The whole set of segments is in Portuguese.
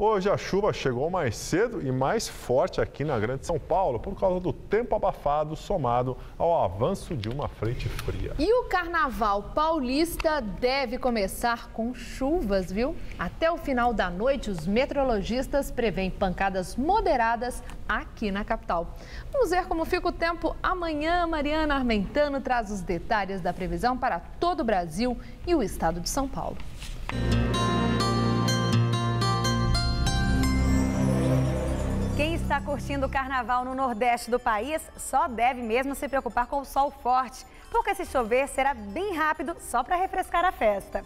Hoje a chuva chegou mais cedo e mais forte aqui na Grande São Paulo por causa do tempo abafado somado ao avanço de uma frente fria. E o carnaval paulista deve começar com chuvas, viu? Até o final da noite, os meteorologistas preveem pancadas moderadas aqui na capital. Vamos ver como fica o tempo amanhã. Mariana Armentano traz os detalhes da previsão para todo o Brasil e o estado de São Paulo. Quem está curtindo o carnaval no Nordeste do país só deve mesmo se preocupar com o sol forte, porque se chover será bem rápido só para refrescar a festa.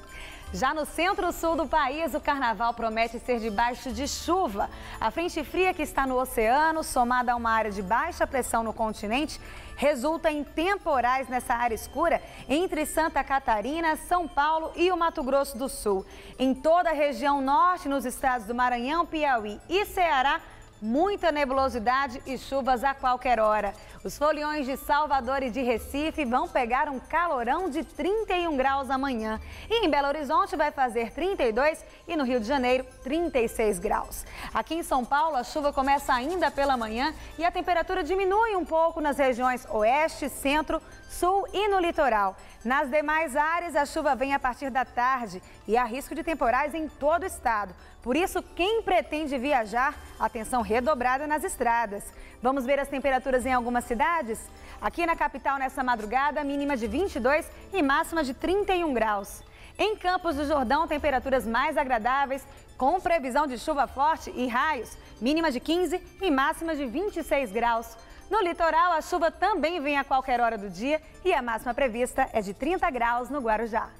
Já no centro-sul do país, o carnaval promete ser debaixo de chuva. A frente fria que está no oceano, somada a uma área de baixa pressão no continente, resulta em temporais nessa área escura entre Santa Catarina, São Paulo e o Mato Grosso do Sul. Em toda a região norte, nos estados do Maranhão, Piauí e Ceará, muita nebulosidade e chuvas a qualquer hora. Os foliões de Salvador e de Recife vão pegar um calorão de 31 graus amanhã. E em Belo Horizonte vai fazer 32 e no Rio de Janeiro 36 graus. Aqui em São Paulo a chuva começa ainda pela manhã e a temperatura diminui um pouco nas regiões oeste, centro, sul e no litoral. Nas demais áreas, a chuva vem a partir da tarde e há risco de temporais em todo o estado. Por isso, quem pretende viajar, atenção redobrada nas estradas. Vamos ver as temperaturas em algumas cidades? Aqui na capital, nessa madrugada, mínima de 22 e máxima de 31 graus. Em Campos do Jordão, temperaturas mais agradáveis, com previsão de chuva forte e raios, mínima de 15 e máxima de 26 graus. No litoral, a chuva também vem a qualquer hora do dia e a máxima prevista é de 30 graus no Guarujá.